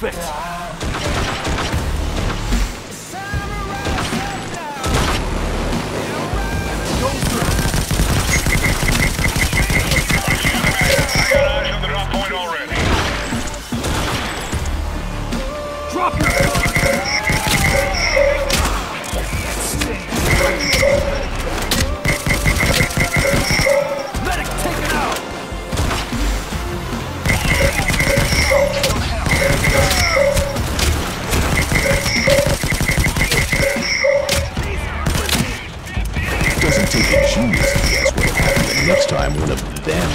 Move! I'm taking a genius to what the next time one of them.